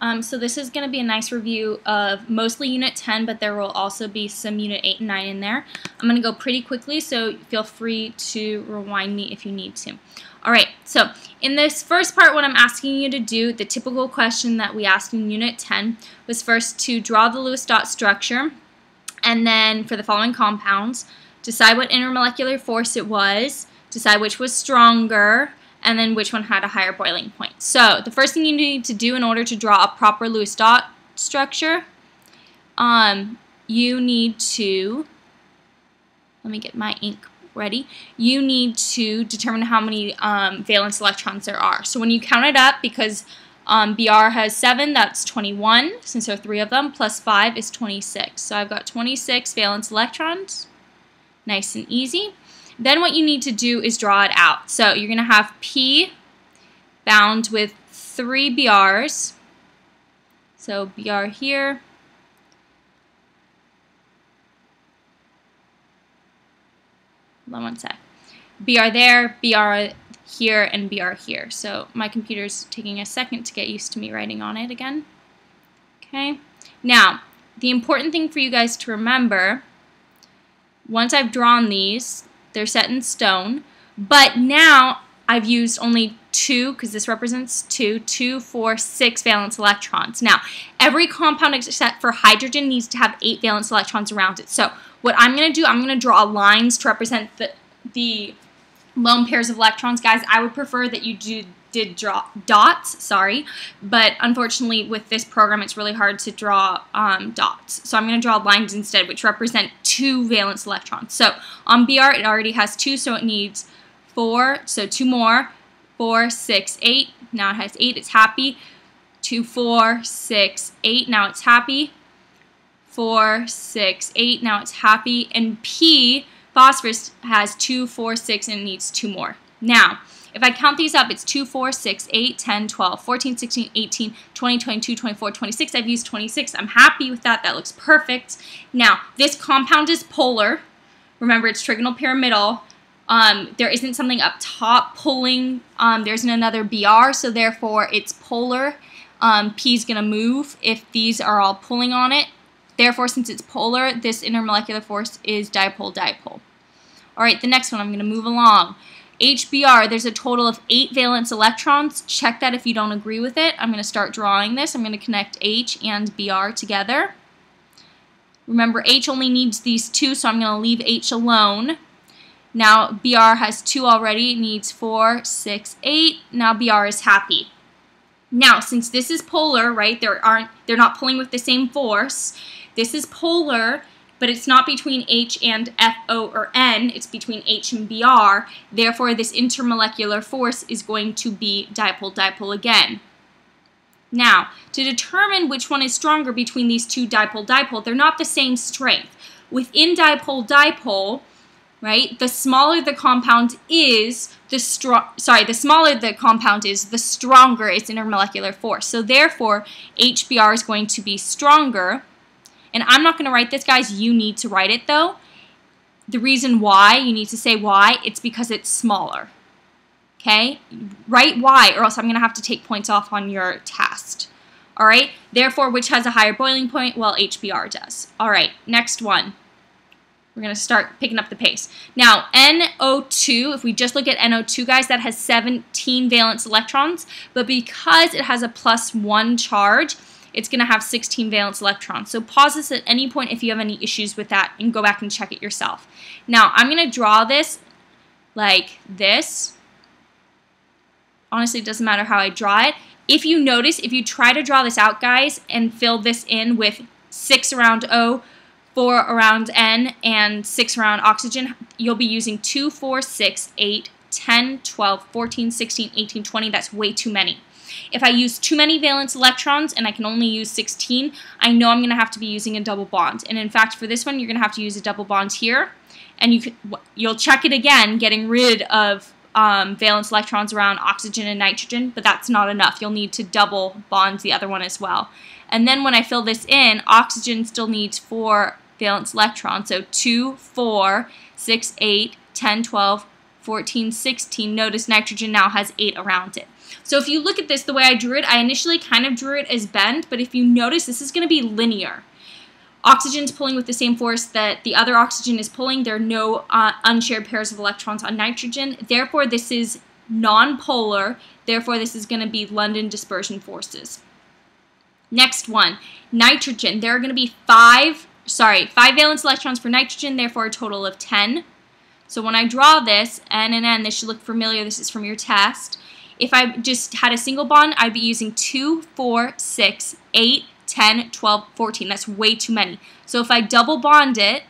Um, so this is going to be a nice review of mostly Unit 10, but there will also be some Unit 8 and 9 in there. I'm going to go pretty quickly, so feel free to rewind me if you need to. Alright, so in this first part, what I'm asking you to do, the typical question that we asked in Unit 10 was first to draw the Lewis dot structure, and then for the following compounds, decide what intermolecular force it was, decide which was stronger, and then which one had a higher boiling point. So the first thing you need to do in order to draw a proper Lewis dot structure, um, you need to, let me get my ink ready, you need to determine how many um, valence electrons there are. So when you count it up, because um, BR has 7, that's 21, since there are 3 of them, plus 5 is 26. So I've got 26 valence electrons, nice and easy. Then what you need to do is draw it out. So you're going to have P bound with three BRs. So BR here. Hold on one sec. BR there, BR here, and BR here. So my computer's taking a second to get used to me writing on it again. Okay. Now, the important thing for you guys to remember, once I've drawn these, they're set in stone. But now I've used only two, because this represents two, two, four, six valence electrons. Now, every compound except for hydrogen needs to have eight valence electrons around it. So what I'm going to do, I'm going to draw lines to represent the, the lone pairs of electrons. Guys, I would prefer that you do did draw dots, sorry, but unfortunately with this program it's really hard to draw um, dots. So I'm going to draw lines instead which represent two valence electrons. So on BR it already has two so it needs four, so two more, four, six, eight, now it has eight, it's happy, two, four, six, eight, now it's happy, four, six, eight, now it's happy, and P, phosphorus, has two, four, six, and it needs two more. Now, if I count these up, it's 2, 4, 6, 8, 10, 12, 14, 16, 18, 20, 22, 24, 26. I've used 26. I'm happy with that. That looks perfect. Now, this compound is polar. Remember, it's trigonal pyramidal. Um, there isn't something up top pulling. Um, there isn't another BR, so therefore it's polar. Um, P is going to move if these are all pulling on it. Therefore, since it's polar, this intermolecular force is dipole-dipole. All right, the next one, I'm going to move along. HBr, there's a total of eight valence electrons. Check that if you don't agree with it. I'm going to start drawing this. I'm going to connect H and Br together. Remember, H only needs these two, so I'm going to leave H alone. Now, Br has two already. It needs four, six, eight. Now, Br is happy. Now, since this is polar, right, there aren't, they're not pulling with the same force. This is polar but it's not between H and FO or N, it's between H and Br. Therefore, this intermolecular force is going to be dipole-dipole again. Now, to determine which one is stronger between these two dipole-dipole, they're not the same strength. Within dipole-dipole, right, the smaller the compound is, the strong, sorry, the smaller the compound is, the stronger its intermolecular force. So therefore, HBr is going to be stronger and I'm not going to write this, guys. You need to write it, though. The reason why, you need to say why, it's because it's smaller. Okay? Write why, or else I'm going to have to take points off on your test. All right? Therefore, which has a higher boiling point? Well, HBr does. All right, next one. We're going to start picking up the pace. Now, NO2, if we just look at NO2, guys, that has 17 valence electrons. But because it has a plus 1 charge, it's going to have 16 valence electrons. So pause this at any point if you have any issues with that and go back and check it yourself. Now, I'm going to draw this like this. Honestly, it doesn't matter how I draw it. If you notice, if you try to draw this out, guys, and fill this in with 6 around O, 4 around N, and 6 around oxygen, you'll be using 2, 4, 6, 8, 10, 12, 14, 16, 18, 20. That's way too many. If I use too many valence electrons and I can only use 16, I know I'm going to have to be using a double bond. And in fact, for this one, you're going to have to use a double bond here. And you could, you'll check it again, getting rid of um, valence electrons around oxygen and nitrogen, but that's not enough. You'll need to double bond the other one as well. And then when I fill this in, oxygen still needs four valence electrons. So 2, 4, 6, 8, 10, 12, 14, 16. Notice nitrogen now has 8 around it. So if you look at this, the way I drew it, I initially kind of drew it as bent, but if you notice, this is going to be linear. Oxygen's pulling with the same force that the other oxygen is pulling. There are no uh, unshared pairs of electrons on nitrogen. Therefore, this is nonpolar. Therefore, this is going to be London dispersion forces. Next one, nitrogen. There are going to be five, sorry, five valence electrons for nitrogen, therefore a total of 10. So when I draw this, N and N, this should look familiar. This is from your test. If I just had a single bond, I'd be using 2, 4, 6, 8, 10, 12, 14. That's way too many. So if I double bond it,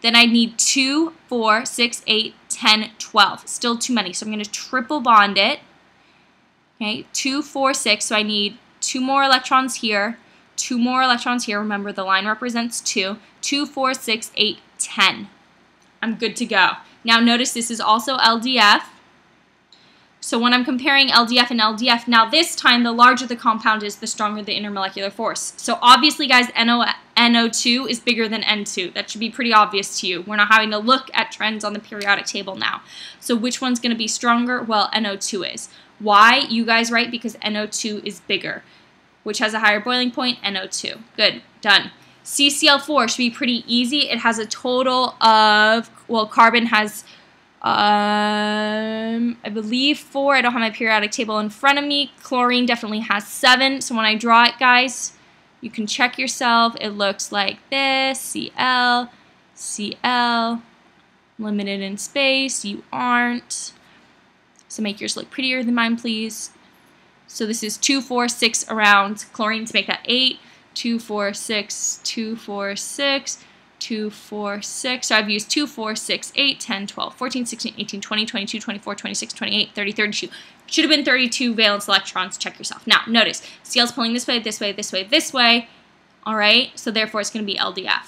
then I need 2, 4, 6, 8, 10, 12. Still too many. So I'm going to triple bond it. Okay, 2, 4, 6. So I need two more electrons here, two more electrons here. Remember, the line represents 2. 2, 4, 6, 8, 10. I'm good to go. Now notice this is also LDF. So when I'm comparing LDF and LDF, now this time the larger the compound is, the stronger the intermolecular force. So obviously, guys, NO, NO2 is bigger than N2. That should be pretty obvious to you. We're not having to look at trends on the periodic table now. So which one's going to be stronger? Well, NO2 is. Why? You guys right because NO2 is bigger. Which has a higher boiling point? NO2. Good. Done. CCl4 should be pretty easy. It has a total of, well, carbon has um, I believe four. I don't have my periodic table in front of me. Chlorine definitely has seven. So when I draw it, guys, you can check yourself. It looks like this. Cl, Cl, limited in space. You aren't. So make yours look prettier than mine, please. So this is two, four, six around chlorine to make that 8. 2, 4, 6, 2, 4, 6. 2, 4, 6. So I've used 2, 4, 6, 8, 10, 12, 14, 16, 18, 20, 22, 24, 26, 28, 30, 32. Should have been 32 valence electrons. Check yourself. Now, notice, Cl is pulling this way, this way, this way, this way. All right, so therefore it's going to be LDF.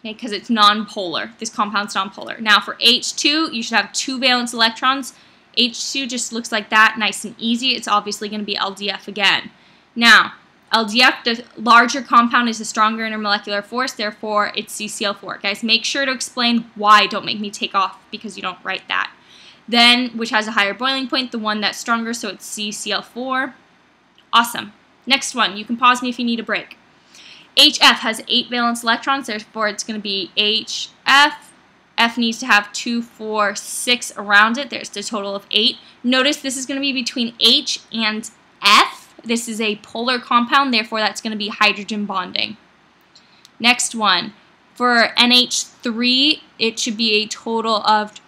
Okay, because it's nonpolar. This compound's nonpolar. Now for H2, you should have two valence electrons. H2 just looks like that, nice and easy. It's obviously going to be LDF again. Now, LDF, the larger compound is a stronger intermolecular force, therefore it's CCl4. Guys, make sure to explain why. Don't make me take off because you don't write that. Then, which has a higher boiling point, the one that's stronger, so it's CCl4. Awesome. Next one, you can pause me if you need a break. HF has 8 valence electrons, therefore it's going to be HF. F needs to have 2, 4, 6 around it. There's the total of 8. Notice this is going to be between H and. This is a polar compound, therefore that's going to be hydrogen bonding. Next one. For NH3, it should be a total of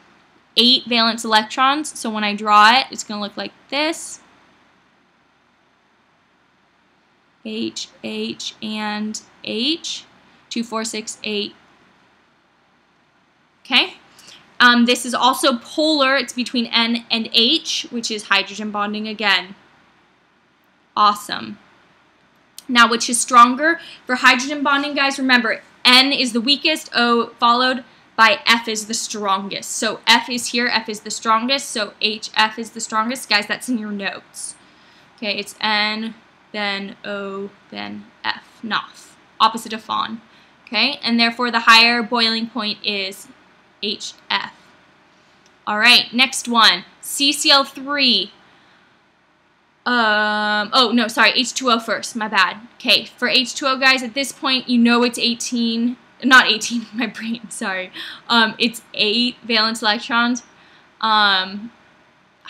8 valence electrons. So when I draw it, it's going to look like this. H, H, and H. 2, 4, 6, 8. Okay? Um, this is also polar. It's between N and H, which is hydrogen bonding again awesome. Now, which is stronger? For hydrogen bonding, guys, remember, N is the weakest, O followed by F is the strongest. So F is here, F is the strongest, so HF is the strongest. Guys, that's in your notes. Okay, it's N, then O, then F, NOF, opposite of FON. Okay, and therefore the higher boiling point is HF. All right, next one, CCl3 um, oh, no, sorry, H2O first, my bad. Okay, for H2O, guys, at this point, you know it's 18, not 18, my brain, sorry. Um, it's 8 valence electrons. Um,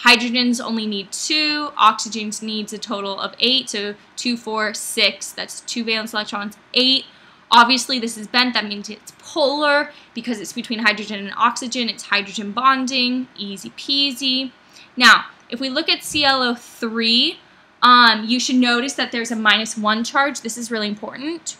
hydrogens only need 2, oxygens needs a total of 8, so 2, 4, 6, that's 2 valence electrons, 8. Obviously, this is bent, that means it's polar, because it's between hydrogen and oxygen, it's hydrogen bonding, easy peasy. Now, if we look at ClO3, um, you should notice that there's a minus one charge. This is really important.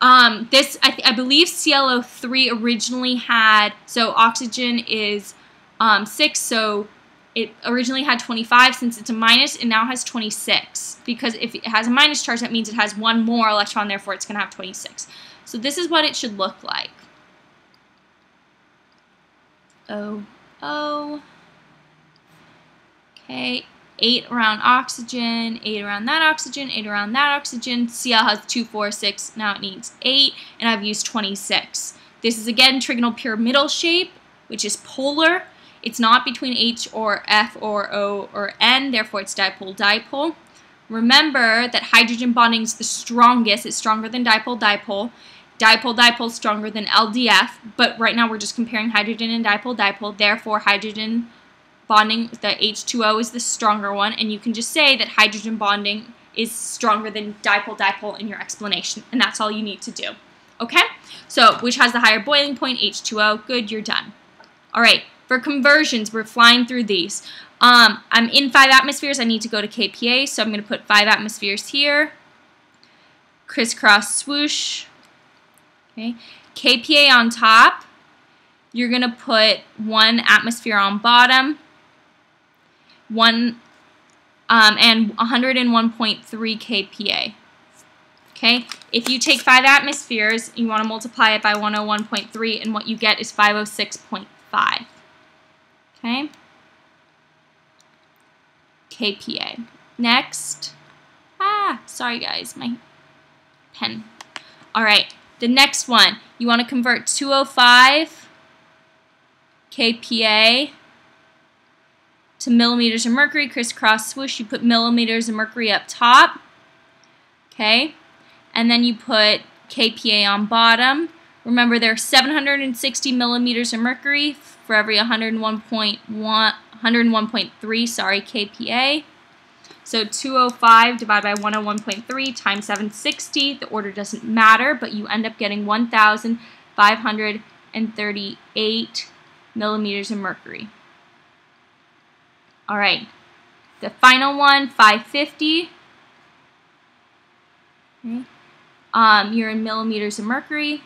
Um, this, I, I, believe ClO3 originally had, so oxygen is um, 6, so it originally had 25. Since it's a minus, it now has 26. Because if it has a minus charge, that means it has one more electron, therefore it's going to have 26. So this is what it should look like. O, O. Okay, 8 around oxygen, 8 around that oxygen, 8 around that oxygen. Cl has 2, 4, 6, now it needs 8, and I've used 26. This is again trigonal pyramidal shape, which is polar. It's not between H or F or O or N, therefore it's dipole-dipole. Remember that hydrogen bonding is the strongest. It's stronger than dipole-dipole. Dipole-dipole stronger than LDF, but right now we're just comparing hydrogen and dipole-dipole. Therefore, hydrogen bonding, the H2O is the stronger one, and you can just say that hydrogen bonding is stronger than dipole-dipole in your explanation, and that's all you need to do. Okay? So, which has the higher boiling point? H2O. Good, you're done. All right, for conversions, we're flying through these. Um, I'm in 5 atmospheres. I need to go to kPa, so I'm going to put 5 atmospheres here. Crisscross swoosh. Okay, kPa on top. You're going to put 1 atmosphere on bottom. 1 um, and 101.3 kPa. Okay, if you take 5 atmospheres, you want to multiply it by 101.3, and what you get is 506.5. Okay, kPa. Next, ah, sorry guys, my pen. All right, the next one, you want to convert 205 kPa to millimeters of mercury, crisscross swoosh, you put millimeters of mercury up top, okay, and then you put kPa on bottom. Remember there are 760 millimeters of mercury for every 101.1, 101.3, sorry, kPa. So 205 divided by 101.3 times 760, the order doesn't matter, but you end up getting 1,538 millimeters of mercury. All right, the final one, 550. Okay. Um, you're in millimeters of mercury.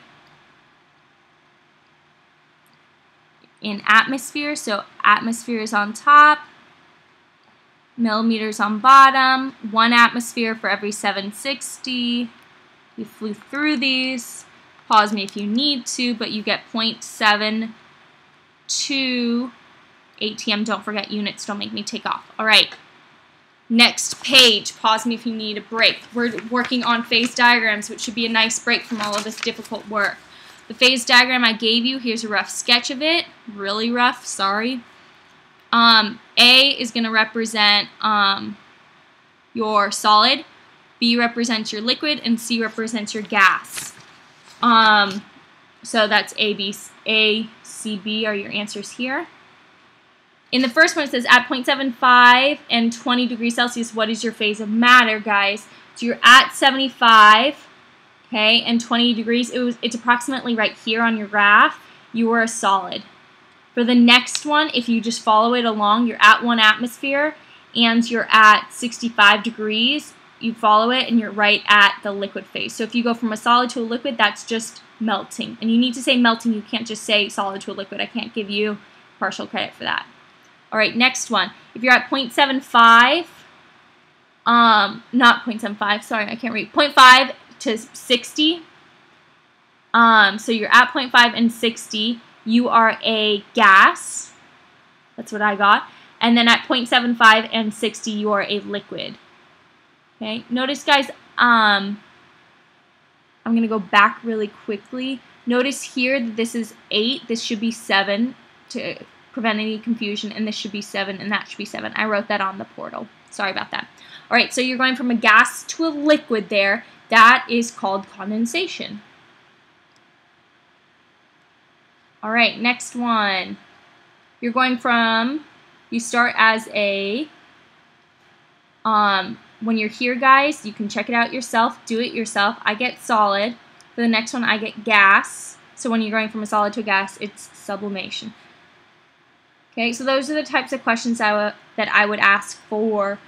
In atmosphere, so atmosphere is on top, millimeters on bottom, one atmosphere for every 760. We flew through these. Pause me if you need to, but you get 0.72 ATM, don't forget units, don't make me take off. All right, next page. Pause me if you need a break. We're working on phase diagrams, which should be a nice break from all of this difficult work. The phase diagram I gave you, here's a rough sketch of it. Really rough, sorry. Um, a is going to represent um, your solid, B represents your liquid, and C represents your gas. Um, so that's A, B, A, C, B are your answers here. In the first one, it says at 0.75 and 20 degrees Celsius, what is your phase of matter, guys? So you're at 75, okay, and 20 degrees. It was, it's approximately right here on your graph. You are a solid. For the next one, if you just follow it along, you're at one atmosphere and you're at 65 degrees. You follow it and you're right at the liquid phase. So if you go from a solid to a liquid, that's just melting. And you need to say melting. You can't just say solid to a liquid. I can't give you partial credit for that. All right, next one. If you're at 0.75, um, not 0.75, sorry, I can't read, 0.5 to 60, um, so you're at 0.5 and 60, you are a gas, that's what I got, and then at 0.75 and 60, you are a liquid. Okay, notice guys, um, I'm going to go back really quickly. Notice here that this is 8, this should be 7 to prevent any confusion, and this should be 7, and that should be 7. I wrote that on the portal. Sorry about that. All right, so you're going from a gas to a liquid there. That is called condensation. All right, next one. You're going from, you start as a, um, when you're here, guys, you can check it out yourself, do it yourself. I get solid. For the next one, I get gas. So when you're going from a solid to a gas, it's sublimation. Okay, so those are the types of questions I that I would ask for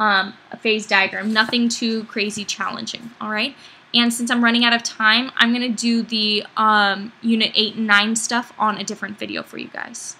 um, a phase diagram. Nothing too crazy challenging, all right? And since I'm running out of time, I'm going to do the um, Unit 8 and 9 stuff on a different video for you guys.